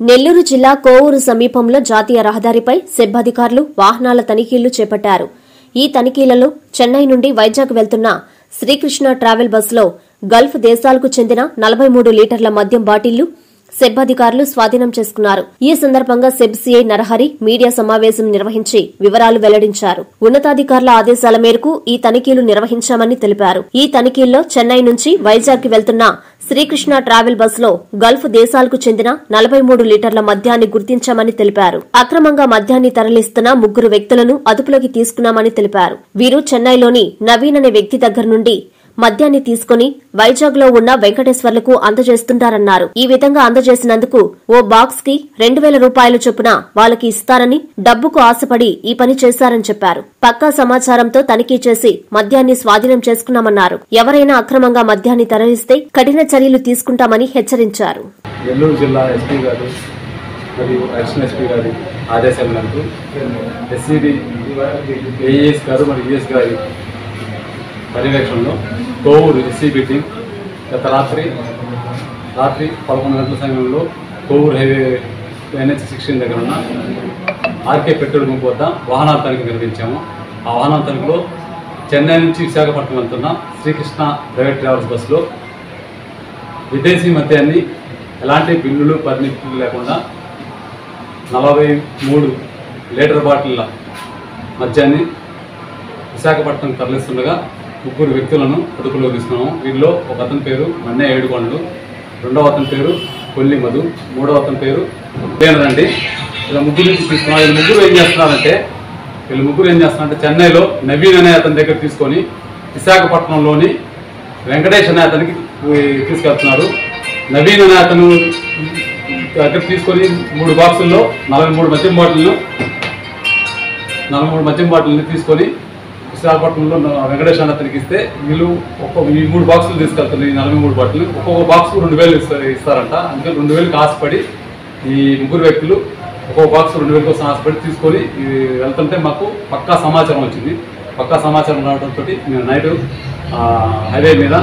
నెల్లూరు జిల్లా కోవూరు సమీపంలో జాతీయ రహదారిపై సెబ్ అధికారులు వాహనాల తనిఖీలు చేపట్టారు. ఈ తనిఖీలలో చెన్నై నుండి వైజాగ్ వెళ్తున్న శ్రీకృష్ణ ట్రావెల్ బస్సులో గల్ఫ్ దేశాలకు చెందిన నలభై మూడు లీటర్ల మద్యం బాటిళ్ళు సెబ్ అధికారులు స్వాధీనం చేసుకున్నారు. ఈ సందర్భంగా సెబ్ సిఐ నరహరి మీడియా సమావేశం నిర్వహించి వివరాలు వెల్లడించారు. ఉన్నతాధికారుల ఆదేశాల మేరకు ఈ తనిఖీలు నిర్వహించామని తెలిపారు. ఈ తనిఖీల్లో చెన్నై నుంచి వైజాగ్కి వెళ్తున్న శ్రీకృష్ణ ట్రావెల్ బస్సులో గల్ఫ్ దేశాలకు చెందిన నలభై మూడు లీటర్ల మద్యాన్ని గుర్తించామని తెలిపారు. అక్రమంగా మద్యాన్ని తరలిస్తున్న ముగ్గురు వ్యక్తులను అదుపులోకి తీసుకున్నామని తెలిపారు. వీరు చెన్నైలోని నవీన్ అనే వ్యక్తి దగ్గర నుండి మద్యాన్ని తీసుకుని వైజాగ్లో ఉన్న వెంకటేశ్వర్లకు అందజేస్తుంటారన్నారు. ఈ విధంగా అందజేసినందుకు ఓ బాక్స్కి రెండు వేల రూపాయల చొప్పున వాళ్ళకి ఇస్తారని డబ్బుకు ఆశపడి ఈ పని చేశారని చెప్పారు. పక్కా సమాచారంతో తనిఖీ చేసి మద్యాన్ని స్వాధీనం చేసుకున్నామన్నారు. ఎవరైనా అక్రమంగా మద్యాన్ని తరలిస్తే కఠిన చర్యలు తీసుకుంటామని హెచ్చరించారు. నెల్లూరు జిల్లా ఎస్పీ గారు మరియు అడిషనల్ ఎస్పీ గారి ఆదేశాల మేరకు ఎస్సీబీ ఏఈఎస్ గారు మరియు యుఎస్ గారి పర్యవేక్షణలో కోవూరు ఎస్సీబీ టీం గత రాత్రి రాత్రి పదకొండు గంటల సమయంలో కోవూరు హైవే ఎన్హెచ్ సిక్స్టీన్ దగ్గర ఉన్న ఆర్కే పెట్రోల్ పంప్ వద్ద వాహనాల తనిఖీ నిర్వహించాము. ఆ వాహనాల తనిఖీలో చెన్నై నుంచి విశాఖపట్నం వెళ్తున్న శ్రీకృష్ణ ప్రైవేట్ ట్రావెల్స్ బస్సులో విదేశీ మద్యాన్ని ఎలాంటి బిల్లులు పర్మిట్లు లేకుండా నలభై మూడు లీటర్ బాటిళ్ళ మద్యాన్ని విశాఖపట్నం తరలిస్తుండగా ముగ్గురు వ్యక్తులను అదుపులో తీసుకున్నాము. వీళ్ళలో ఒక అతని పేరు మన్నే ఏడుకొండలు రెండవ అతని పేరు కొల్లి మధు మూడవ అతని పేరు లేనదండి ఇలా ముగ్గురు నుంచి తీసుకున్నాం వీళ్ళు ముగ్గురు ఏం చేస్తున్నారంటే వీళ్ళు ముగ్గురు ఏం చేస్తున్నారంటే చెన్నైలో నవీన్ అనే అతని దగ్గర తీసుకొని విశాఖపట్నంలోని వెంకటేష్ అనే అతనికి తీసుకెళ్తున్నారు. నవీన్ అనే అతను దగ్గర తీసుకొని మూడు బాక్సుల్లో నలభై మూడు మద్యం బాటిల్ను నలభై మూడు మద్యం బాటిల్ని తీసుకొని విశాఖపట్నంలో వెంకటేశ్వర వెంకటేష్ అన్న అతనికి ఇస్తే వీళ్ళు ఒక్కొక్క ఈ మూడు బాక్సులు తీసుకెళ్తున్నారు ఈ నలభై మూడు బాటిల్. ఒక్కొక్క బాక్స్ రెండు వేలు ఇస్తారు ఇస్తారంట. అందుకే రెండు వేలకు ఆశపడి ఈ ముగ్గురు వ్యక్తులు ఒక్కొక్క బాక్స్ రెండు వేల కోసం ఆశపడి తీసుకొని వెళ్తుంటే మాకు పక్కా సమాచారం వచ్చింది. పక్కా సమాచారం రావడంతో మేము నైట్ హైవే మీద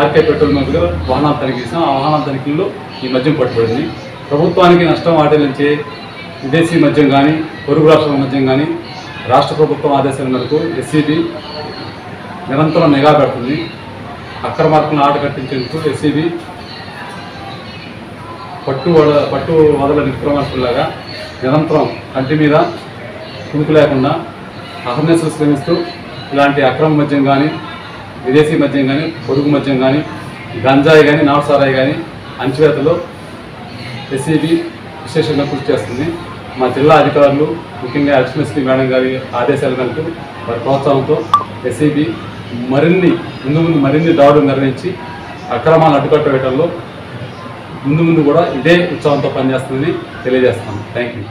ఆర్కే పెట్రోల్ మీద వాహనాలు తనిఖీ చేసాం ఆ వాహనాల తనిఖీల్లో ఈ మద్యం పట్టుబడింది. ప్రభుత్వానికి నష్టం వాటిల్లించే విదేశీ మద్యం కానీ పొరుగు రాష్ట్రాల మద్యం కానీ రాష్ట్ర ప్రభుత్వం ఆదేశాల మేరకు ఎస్సీబీ నిరంతరం నిఘా పెడుతుంది. అక్రమార్కులను ఆట కట్టించేందుకు ఎస్సీబీ పట్టు వద పట్టు వదల విక్రమార్కుల్లాగా నిరంతరం కంటి మీద కునుకు లేకుండా అహర్నెస్ శ్రమిస్తూ ఇలాంటి అక్రమ మద్యం కానీ విదేశీ మద్యం కానీ పొరుగు మద్యం కానీ గంజాయి కానీ నాటుసారాయి కానీ అంచువేతలో ఎస్సీబీ విశేషంగా కృషి చేస్తుంది. మా జిల్లా అధికారులు ముఖ్యంగా లక్ష్మీశ్రీ మేడం గారి ఆదేశాల మేరకు వారి ప్రోత్సాహంతో ఎస్సీబీ మరిన్ని ముందు ముందు మరిన్ని దాడులు నిర్వహించి అక్రమాలను అడ్డుకట్ట వేయడంలో ముందు ముందు కూడా ఇదే ఉత్సాహంతో పనిచేస్తుందని తెలియజేస్తాను thank you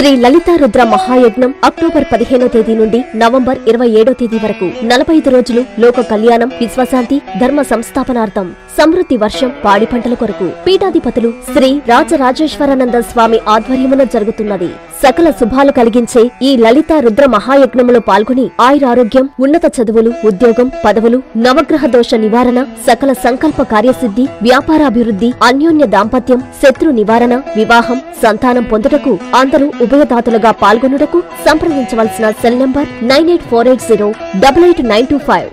Shri Lalitarudra Mahayagnam October పదిహేనో తేదీ నుండి నవంబర్ ఇరవై ఏడో తేదీ వరకు నలభై ఐదు రోజులు లోక కళ్యాణం విశ్వశాంతి ధర్మ సంస్థాపనార్థం సమృద్ధి వర్షం పాడి పంటల కొరకు పీఠాధిపతులు శ్రీ రాజరాజేశ్వరానంద స్వామి ఆధ్వర్యమున జరుగుతున్నది. సకల శుభాలు కలిగించే ఈ లలిత రుద్ర మహాయజ్ఞములో పాల్గొని ఆయురారోగ్యం ఉన్నత చదువులు ఉద్యోగం పదవులు నవగ్రహ దోష నివారణ సకల సంకల్ప కార్యసిద్ధి వ్యాపారాభివృద్ధి అన్యోన్య దాంపత్యం శత్రు నివారణ వివాహం సంతానం పొందుటకు అందరూ ఉభయదాతలుగా పాల్గొనుటకు సంప్రదించవలసిన cell number nine eight four eight zero double eight nine two five.